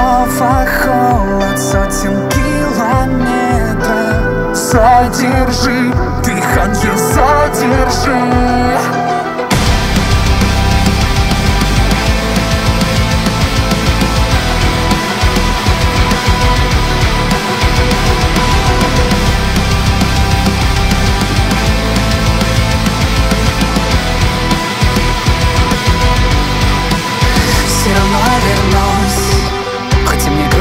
Снова холод сотен километров Задержи дыхание, задержи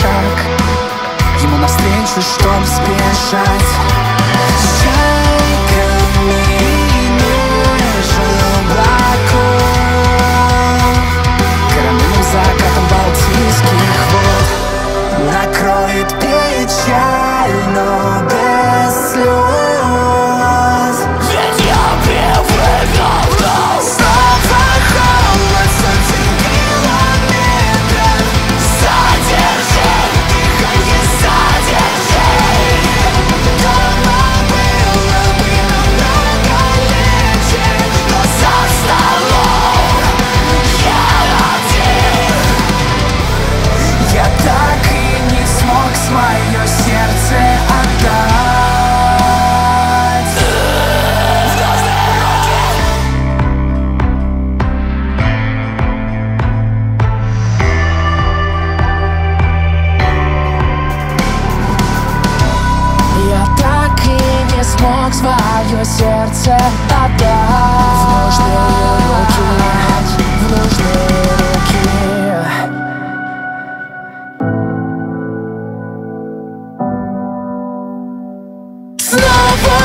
шаг. Ему навстречу, чтоб сбежать свое сердце отдать. В нужные руки, в нужные руки. Снова